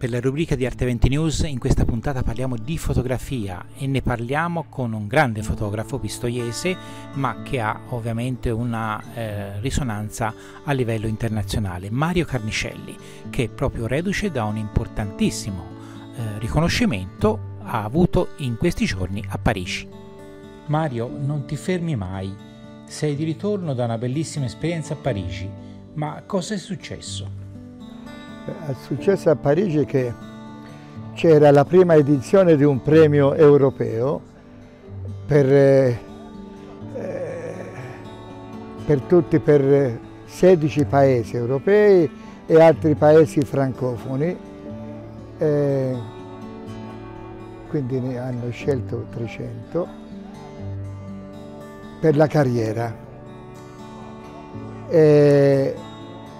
Per la rubrica di Arte 20 News in questa puntata parliamo di fotografia e ne parliamo con un grande fotografo pistoiese ma che ha ovviamente una eh, risonanza a livello internazionale, Mario Carnicelli, che proprio reduce da un importantissimo eh, riconoscimento ha avuto in questi giorni a Parigi. Mario, non ti fermi mai. Sei di ritorno da una bellissima esperienza a Parigi, ma cosa è successo? È successo a Parigi che c'era la prima edizione di un premio europeo per, eh, per tutti, per 16 paesi europei e altri paesi francofoni. Eh, quindi ne hanno scelto 300 per la carriera. E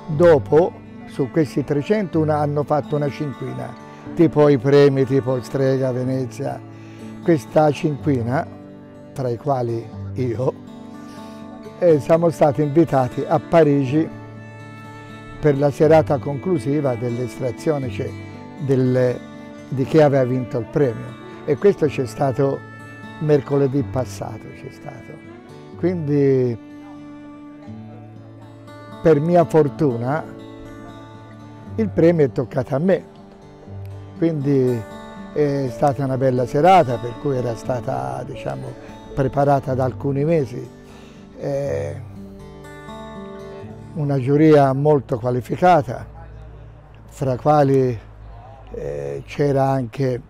dopo su questi 300 una, hanno fatto una cinquina, tipo i premi tipo Strega, Venezia. Questa cinquina, tra i quali io, eh, siamo stati invitati a Parigi per la serata conclusiva dell'estrazione cioè del, di chi aveva vinto il premio. E questo c'è stato mercoledì passato. Quindi per mia fortuna il premio è toccato a me. Quindi è stata una bella serata per cui era stata diciamo, preparata da alcuni mesi. Eh, una giuria molto qualificata, fra quali eh, c'era anche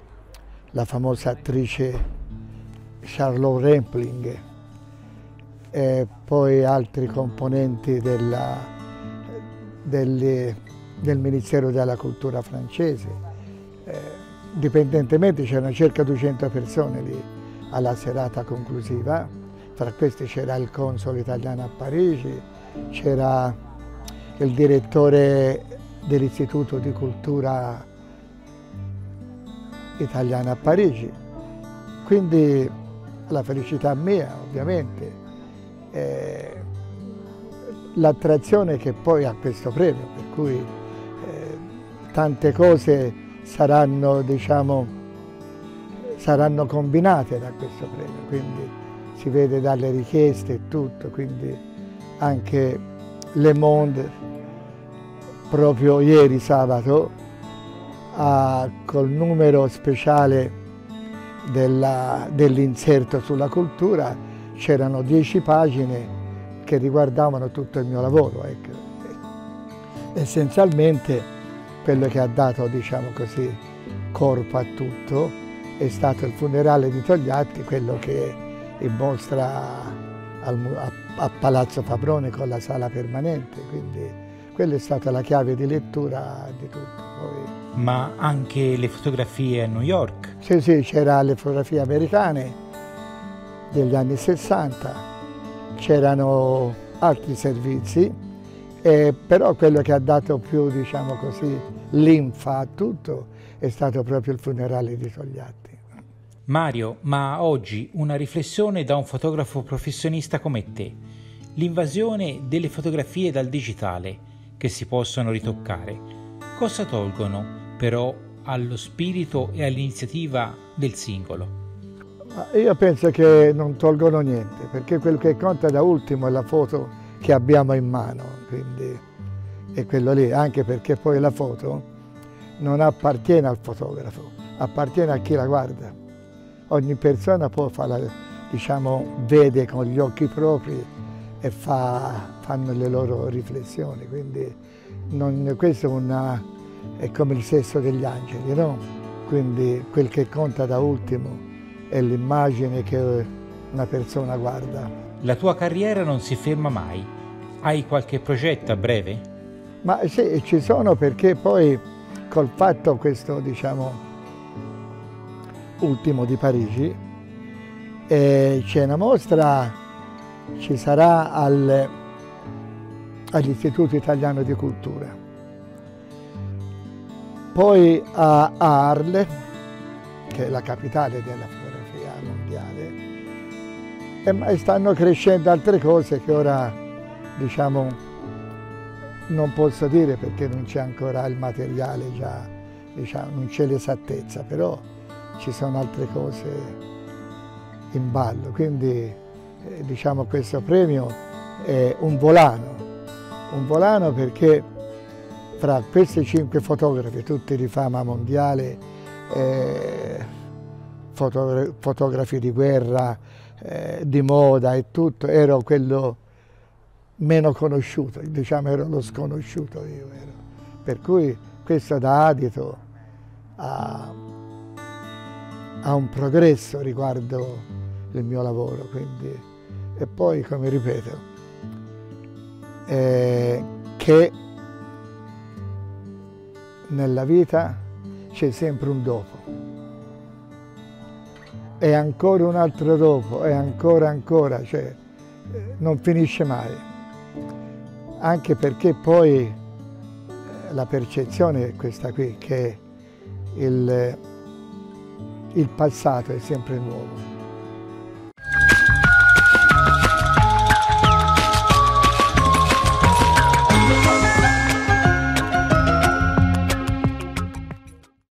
la famosa attrice Charlotte Rampling e poi altri componenti della, delle, del Ministero della Cultura francese. Eh, dipendentemente c'erano circa 200 persone lì alla serata conclusiva, tra questi c'era il console italiano a Parigi, c'era il direttore dell'Istituto di Cultura italiana a Parigi, quindi la felicità mia ovviamente, eh, l'attrazione che poi ha questo premio, per cui tante cose saranno, diciamo, saranno combinate da questo premio, quindi si vede dalle richieste e tutto, quindi anche Le Monde proprio ieri sabato ha, col numero speciale dell'inserto sulla cultura c'erano dieci pagine che riguardavano tutto il mio lavoro. Ecco. Essenzialmente quello che ha dato, diciamo così, corpo a tutto è stato il funerale di Togliatti, quello che in mostra a, a Palazzo Fabrone con la sala permanente, quindi quella è stata la chiave di lettura di tutto. Poi... Ma anche le fotografie a New York? Sì, sì, c'erano le fotografie americane degli anni 60, c'erano altri servizi, eh, però quello che ha dato più, diciamo così, linfa a tutto è stato proprio il funerale di Togliatti. Mario, ma oggi una riflessione da un fotografo professionista come te. L'invasione delle fotografie dal digitale, che si possono ritoccare, cosa tolgono però allo spirito e all'iniziativa del singolo? Io penso che non tolgono niente, perché quello che conta da ultimo è la foto che abbiamo in mano, quindi è quello lì, anche perché poi la foto non appartiene al fotografo, appartiene a chi la guarda. Ogni persona può farla, diciamo, vede con gli occhi propri e fa, fanno le loro riflessioni, quindi non, questo è, una, è come il sesso degli angeli, no? Quindi quel che conta da ultimo è l'immagine che una persona guarda. La tua carriera non si ferma mai. Hai qualche progetto a breve? Ma sì, ci sono perché poi col fatto questo, diciamo, ultimo di Parigi, eh, c'è una mostra, ci sarà al, all'Istituto Italiano di Cultura. Poi a Arles, che è la capitale della fotografia mondiale, e stanno crescendo altre cose che ora diciamo non posso dire perché non c'è ancora il materiale già diciamo, non c'è l'esattezza, però ci sono altre cose in ballo, quindi eh, diciamo questo premio è un volano, un volano perché fra questi cinque fotografi, tutti di fama mondiale, eh, fotogra fotografi di guerra, eh, di moda e tutto, ero quello meno conosciuto, diciamo ero lo sconosciuto io ero. Per cui questo dà adito a, a un progresso riguardo il mio lavoro. Quindi. E poi, come ripeto, eh, che nella vita c'è sempre un dopo. E ancora un altro dopo, e ancora ancora, cioè non finisce mai. Anche perché poi la percezione è questa qui, che il, il passato è sempre nuovo.